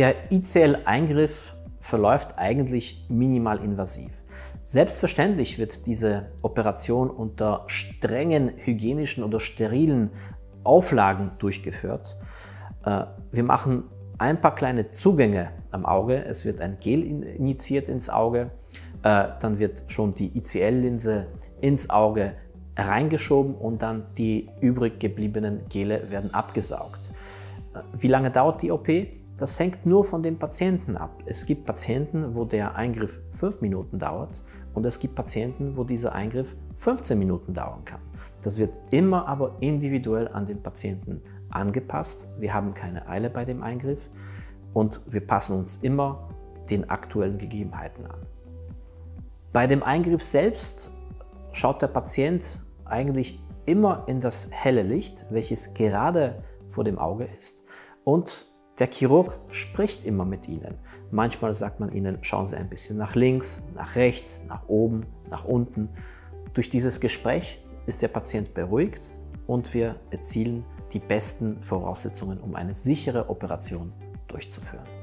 Der ICL-Eingriff verläuft eigentlich minimal invasiv. Selbstverständlich wird diese Operation unter strengen hygienischen oder sterilen Auflagen durchgeführt. Äh, wir machen ein paar kleine Zugänge am Auge. Es wird ein Gel injiziert ins Auge. Äh, dann wird schon die ICL-Linse ins Auge reingeschoben und dann die übrig gebliebenen Gele werden abgesaugt. Äh, wie lange dauert die OP? Das hängt nur von dem Patienten ab. Es gibt Patienten, wo der Eingriff fünf Minuten dauert und es gibt Patienten, wo dieser Eingriff 15 Minuten dauern kann. Das wird immer aber individuell an den Patienten angepasst. Wir haben keine Eile bei dem Eingriff und wir passen uns immer den aktuellen Gegebenheiten an. Bei dem Eingriff selbst schaut der Patient eigentlich immer in das helle Licht, welches gerade vor dem Auge ist. Und der Chirurg spricht immer mit Ihnen. Manchmal sagt man Ihnen, schauen Sie ein bisschen nach links, nach rechts, nach oben, nach unten. Durch dieses Gespräch ist der Patient beruhigt und wir erzielen die besten Voraussetzungen, um eine sichere Operation durchzuführen.